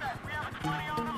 Contact. We have a 20 on the